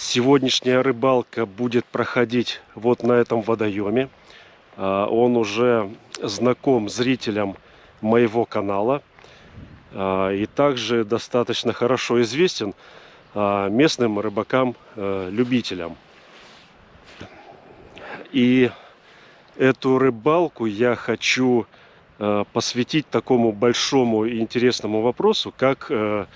Сегодняшняя рыбалка будет проходить вот на этом водоеме. А, Он уже знаком зрителям моего канала а, и также достаточно хорошо известен а, местным рыбакам-любителям. И эту рыбалку я хочу э, посвятить такому большому и интересному вопросу, как э,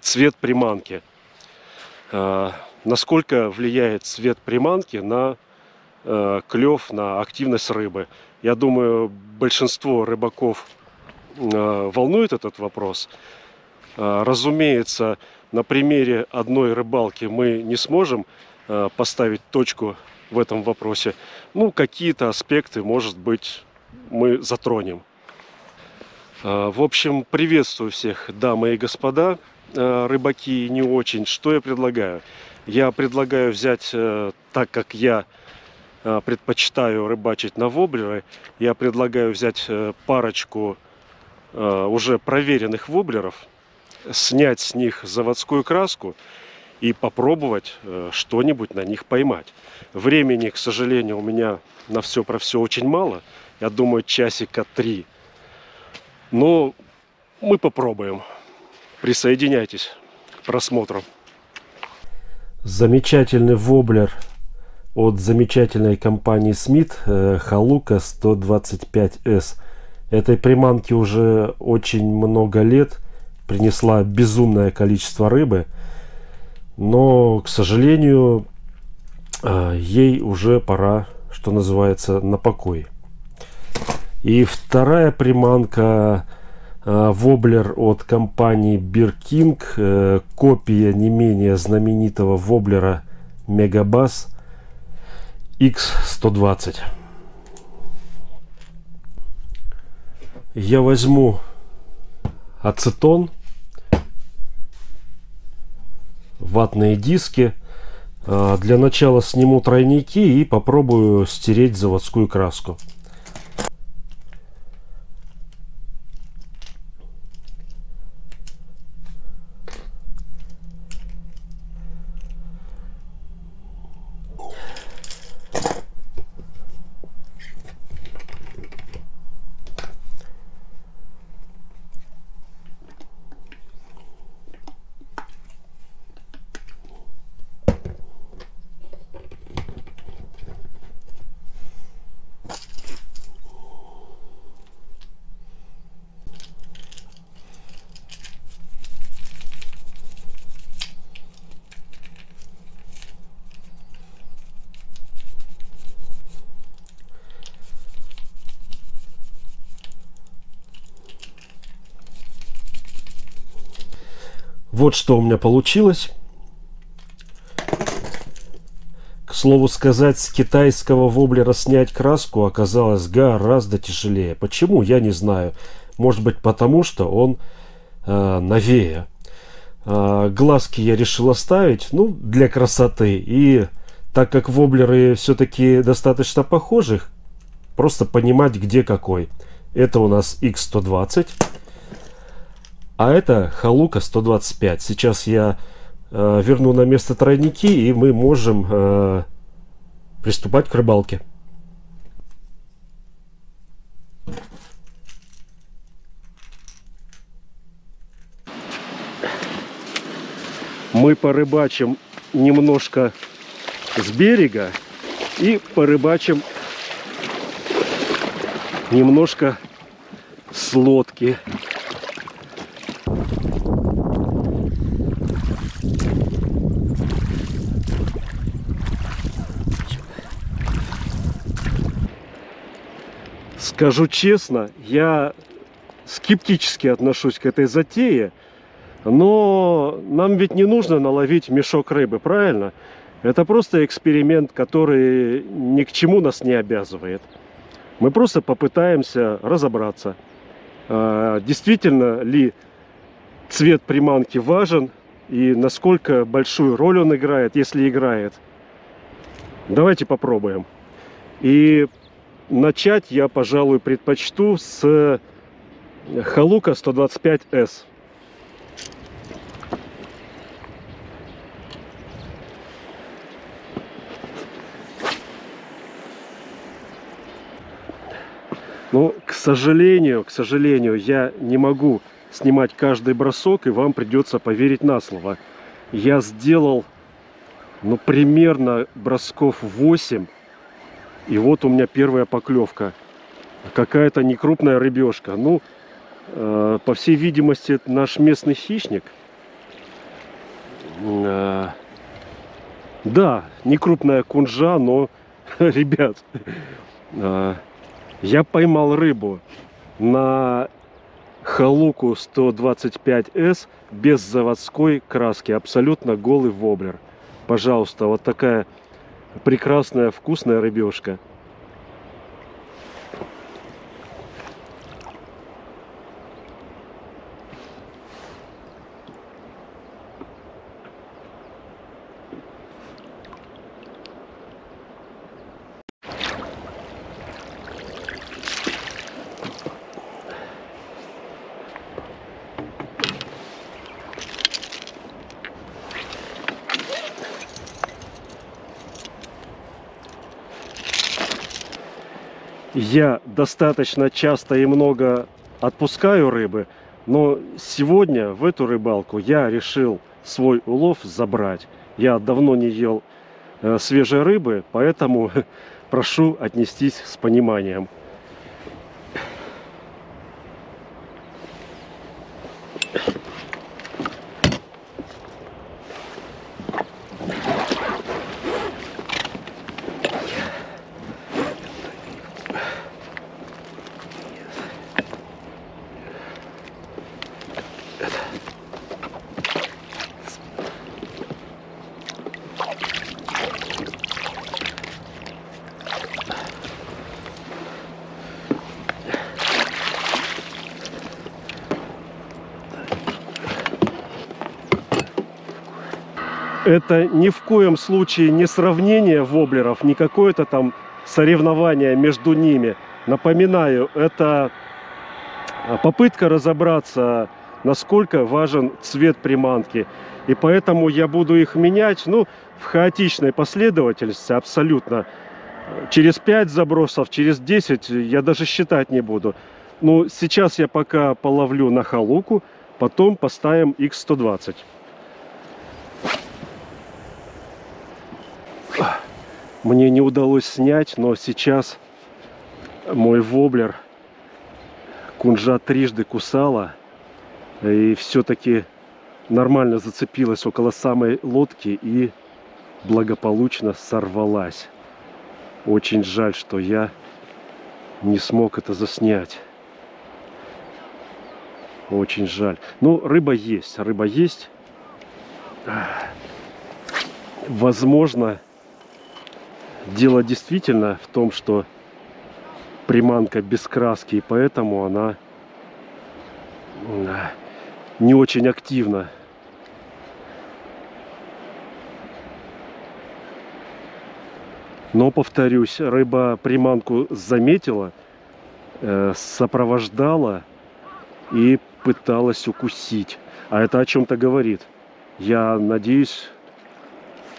цвет приманки. Э, Насколько влияет цвет приманки на клев, на активность рыбы. Я думаю, большинство рыбаков э, волнует этот вопрос. Э, Разумеется, на примере одной рыбалки мы не сможем э, поставить точку в этом вопросе. Ну, какие-то аспекты, может быть, мы затронем. Э, В общем, приветствую всех, дамы и господа, э, рыбаки не очень. Что я предлагаю? Я предлагаю взять, э, так как я э, предпочитаю рыбачить на воблеры, я предлагаю взять э, парочку уже проверенных воблеров, снять с них заводскую краску и попробовать что-нибудь на них поймать. Времени, к сожалению, у меня на все про все очень мало. Я думаю, часика три. Но мы попробуем. Присоединяйтесь к просмотру. Замечательный воблер от замечательной компании Смит Халука 125S. Этой приманке уже очень много лет. Принесла безумное количество рыбы. Но, к сожалению, э, ей уже пора, что называется, на покой. И вторая приманка э, воблер от компании Birking, э, копия не менее знаменитого воблера Мегабас X120. Я возьму ацетон, ватные диски. А, Для начала сниму тройники и попробую стереть заводскую краску. Вот что у меня получилось. К слову сказать, с китайского воблера снять краску оказалось гораздо тяжелее. Почему, я не знаю. Может быть, потому что он э, новее. Э, глазки я решил оставить, ну, для красоты. И так как воблеры все-таки достаточно похожи, просто понимать, где какой. Это у нас X120. А это Халука 125. Сейчас я э, верну на место тройники, и мы можем э, приступать к рыбалке. Мы порыбачим немножко с берега и порыбачим немножко с лодки. Скажу честно, я скептически отношусь к этой затее, но нам ведь не нужно наловить мешок рыбы, правильно? Это просто эксперимент, который ни к чему нас не обязывает. Мы просто попытаемся разобраться, а, действительно ли цвет приманки важен и насколько большую роль он играет, если играет. Давайте попробуем. И начать я, пожалуй, предпочту с э, Халука 125S. Но, ну, к сожалению, к сожалению, я не могу снимать каждый бросок, и вам придется поверить на слово. Я сделал, ну, примерно бросков 8 и вот у меня первая поклевка. Какая-то некрупная рыбешка. Ну, э, по всей видимости, это наш местный хищник. Э, да, некрупная кунжа, но, ребят, э, я поймал рыбу на Халуку 125S без заводской краски. Абсолютно голый воблер. Пожалуйста, вот такая прекрасная вкусная рыбешка. Я достаточно часто и много отпускаю рыбы, но сегодня в эту рыбалку я решил свой улов забрать. Я давно не ел э, свежей рыбы, поэтому прошу отнестись с пониманием. Это ни в коем случае не сравнение воблеров, не какое-то там соревнование между ними. Напоминаю, это попытка разобраться, насколько важен цвет приманки. И поэтому я буду их менять, ну, в хаотичной последовательности абсолютно. Через 5 забросов, через 10 я даже считать не буду. Ну, сейчас я пока половлю на халуку, потом поставим X120. Мне не удалось снять, но сейчас мой воблер кунжа трижды кусала и все-таки нормально зацепилась около самой лодки и благополучно сорвалась. Очень жаль, что я не смог это заснять. Очень жаль. Ну, рыба есть, рыба есть. Возможно, Дело действительно в том, что приманка без краски, и поэтому она не очень активна. Но, повторюсь, рыба приманку заметила, э, сопровождала и пыталась укусить. А это о чем-то говорит. Я надеюсь,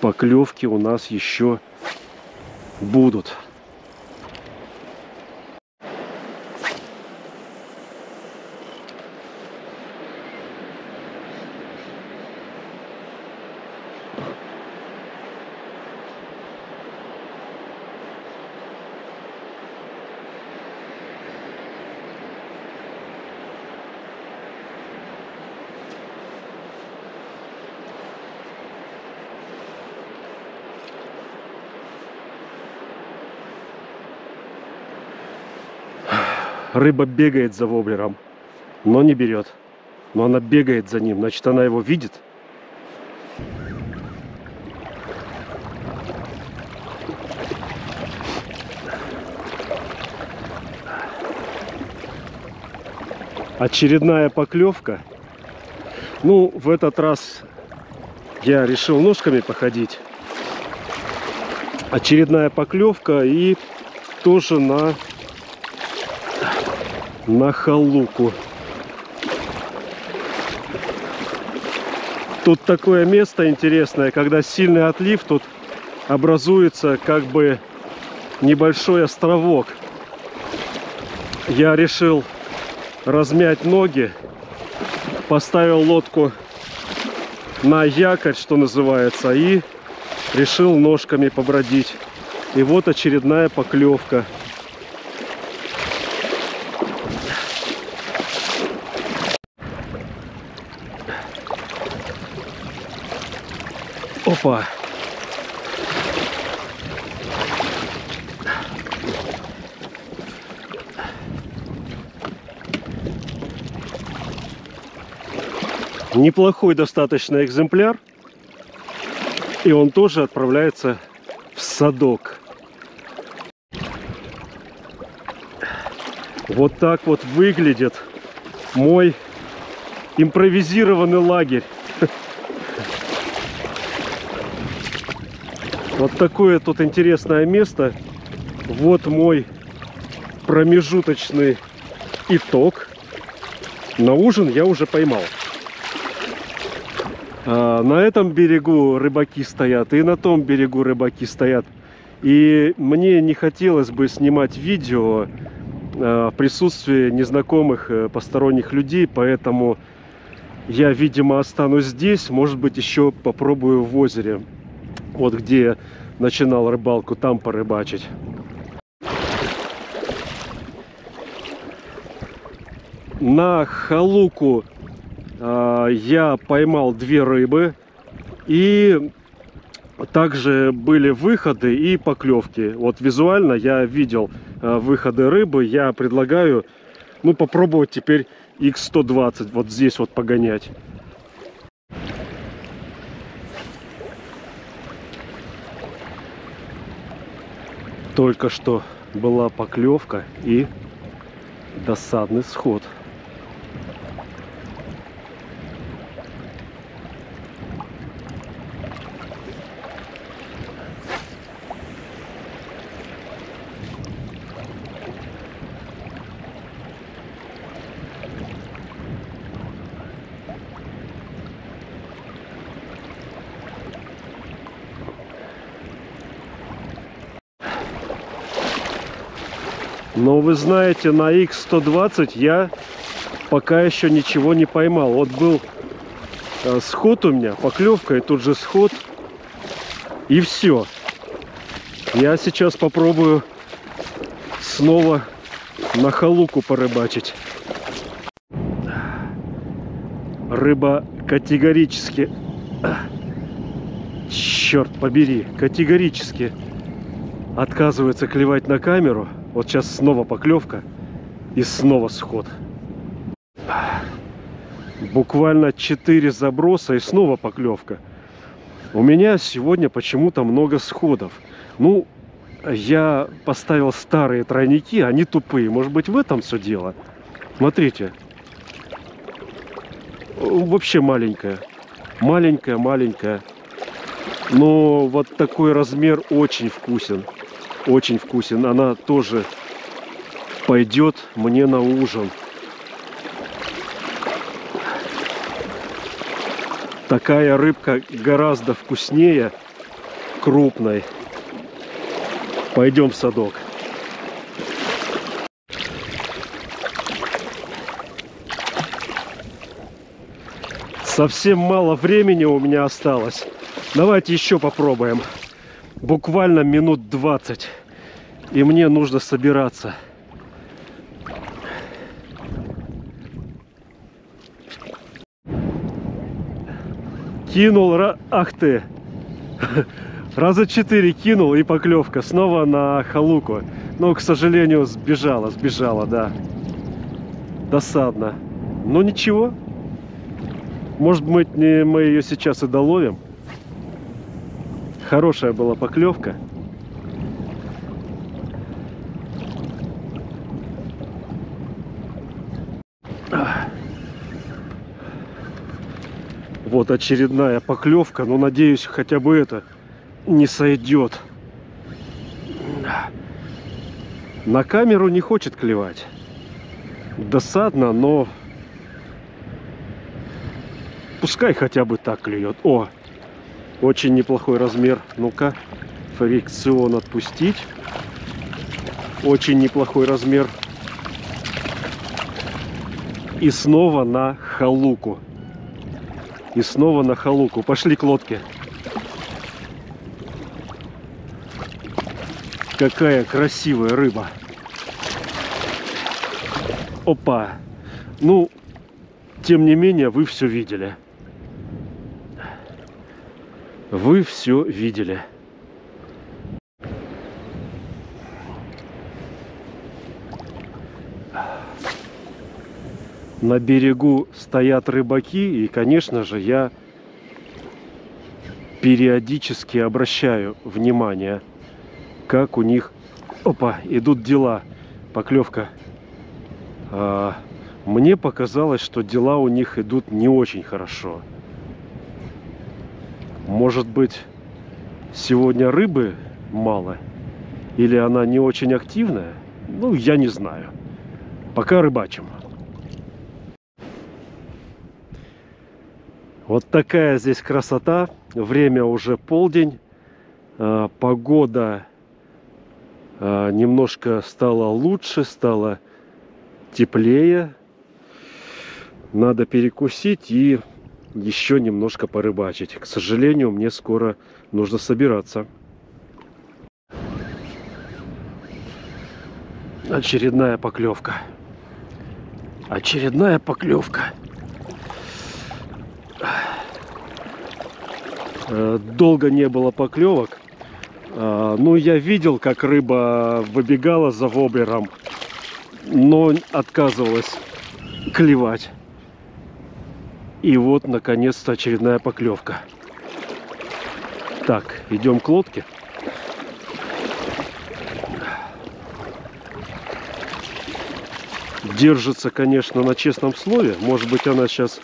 поклевки у нас еще будут. Рыба бегает за воблером, но не берет. Но она бегает за ним, значит она его видит. Очередная поклевка. Ну, в этот раз я решил ножками походить. Очередная поклевка и тоже на на халуку. Тут такое место интересное, когда сильный отлив, тут образуется как бы небольшой островок. я решил размять ноги, поставил лодку на якорь, что называется, и решил ножками побродить. И вот очередная поклевка. Опа! Неплохой достаточно экземпляр. И он тоже отправляется в садок. Вот так вот выглядит мой импровизированный лагерь. Вот такое тут интересное место. Вот мой промежуточный итог. На ужин я уже поймал. А, на этом берегу рыбаки стоят, и на том берегу рыбаки стоят. И мне не хотелось бы снимать видео а, в присутствии незнакомых э, посторонних людей, поэтому я, видимо, останусь здесь. Может быть, еще попробую в озере. Вот где я начинал рыбалку, там порыбачить. На халуку а, я поймал две рыбы. И также были выходы и поклевки. Вот визуально я видел а, выходы рыбы. Я предлагаю ну, попробовать теперь X120 вот здесь вот погонять. Только что была поклевка и досадный сход. Но вы знаете, на X120 я пока еще ничего не поймал. Вот был э, сход у меня, поклевка и тут же сход. И все. Я сейчас попробую снова на халуку порыбачить. Рыба категорически... Черт побери, категорически отказывается клевать на камеру. Вот сейчас снова поклевка и снова сход. Буквально 4 заброса и снова поклевка. У меня сегодня почему-то много сходов. Ну, я поставил старые тройники, они тупые. Может быть в этом все дело? Смотрите. Вообще маленькая. Маленькая, маленькая. Но вот такой размер очень вкусен очень вкусен. Она тоже пойдет мне на ужин. Такая рыбка гораздо вкуснее крупной. Пойдем в садок. Совсем мало времени у меня осталось. Давайте еще попробуем буквально минут 20. И мне нужно собираться. Кинул, ах ты, раза четыре кинул и поклевка снова на халуку. Но, к сожалению, сбежала, сбежала, да. Досадно. Но ничего. Может быть, мы ее сейчас и доловим. Хорошая была поклевка. Вот очередная поклевка, но надеюсь, хотя бы это не сойдет. На камеру не хочет клевать. Досадно, но пускай хотя бы так клюет. О, очень неплохой размер. Ну-ка, фрикцион отпустить. Очень неплохой размер. И снова на халуку. И снова на халуку. Пошли к лодке. Какая красивая рыба. Опа. Ну, тем не менее, вы все видели. Вы все видели. на берегу стоят рыбаки, и, конечно же, я периодически обращаю внимание, как у них, опа, идут дела, поклевка. А, мне показалось, что дела у них идут не очень хорошо. Может быть, сегодня рыбы мало? Или она не очень активная? Ну, я не знаю. Пока рыбачим. Вот такая здесь красота. Время уже полдень. А, погода а, немножко стала лучше, стала теплее. Надо перекусить и еще немножко порыбачить. К сожалению, мне скоро нужно собираться. Очередная поклевка. Очередная поклевка. Э, долго не было поклевок. Э, ну, я видел, как рыба выбегала за воблером, но отказывалась клевать. И вот, наконец-то, очередная поклевка. Так, идем к лодке. Держится, конечно, на честном слове. Может быть, она сейчас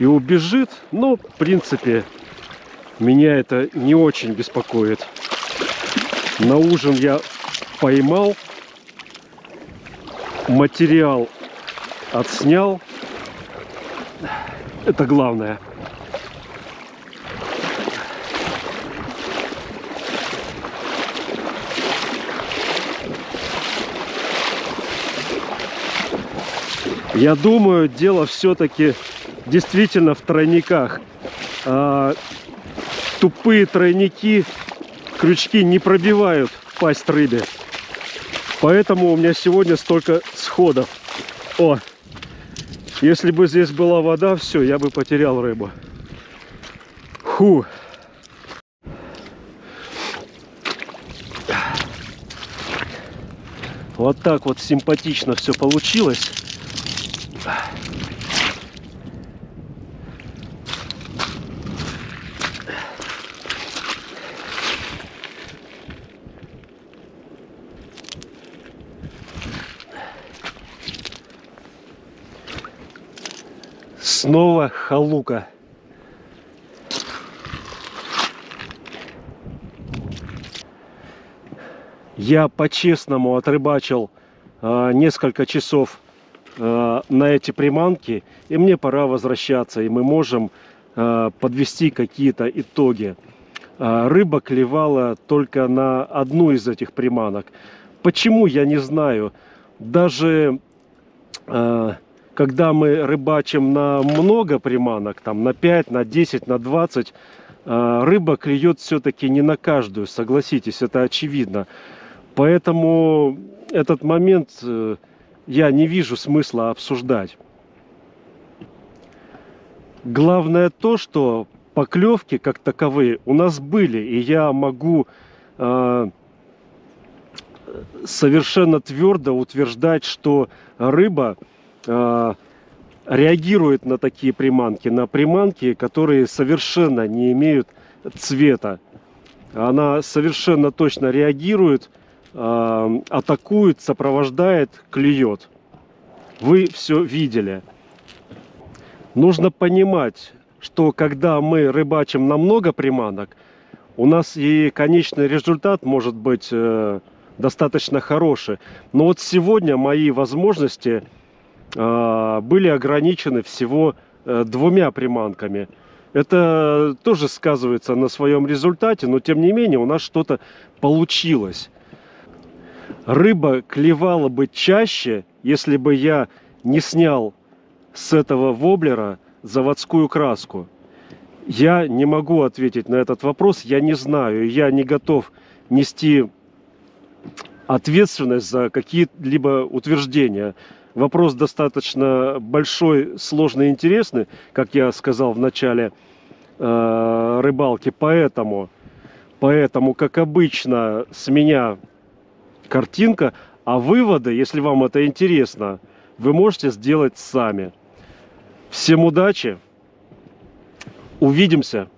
и убежит. Но, в принципе, меня это не очень беспокоит. На ужин я поймал. Материал отснял. Это главное. Я думаю, дело все-таки действительно в тройниках. А, тупые тройники, крючки не пробивают пасть рыбе. Поэтому у меня сегодня столько сходов. О, если бы здесь была вода, все, я бы потерял рыбу. Фу. Вот так вот симпатично все получилось. Снова халука. Я по-честному отрыбачил э, несколько часов э, на эти приманки, и мне пора возвращаться, и мы можем э, подвести какие-то итоги. Э, рыба клевала только на одну из этих приманок. Почему, я не знаю. Даже э, когда мы рыбачим на много приманок, там на 5, на 10, на 20, а, рыба клюет все-таки не на каждую, согласитесь, это очевидно. Поэтому этот момент э, я не вижу смысла обсуждать. Главное то, что поклевки как таковые у нас были, и я могу э, совершенно твердо утверждать, что рыба э, реагирует на такие приманки, на приманки, которые совершенно не имеют цвета. Она совершенно точно реагирует, э, атакует, сопровождает, клюет. Вы все видели. Нужно понимать, что когда мы рыбачим на много приманок, у нас и конечный результат может быть э, достаточно хороший. Но вот сегодня мои возможности а, были ограничены всего э, двумя приманками. Это тоже сказывается на своем результате, но тем не менее у нас что-то получилось. Рыба клевала бы чаще, если бы я не снял с этого воблера заводскую краску? Я не могу ответить на этот вопрос, я не знаю, я не готов нести ответственность за какие-либо утверждения. Вопрос достаточно большой, сложный, интересный, как я сказал в начале э, рыбалки, поэтому, поэтому, как обычно, с меня картинка, а выводы, если вам это интересно, вы можете сделать сами. Всем удачи! Увидимся!